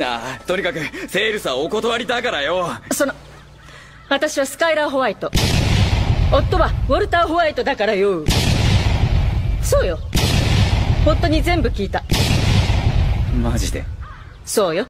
ああとにかくセールスはお断りだからよ。その私はスカイラー・ホワイト。夫はウォルター・ホワイトだからよ。そうよ。夫に全部聞いた。マジで？そうよ。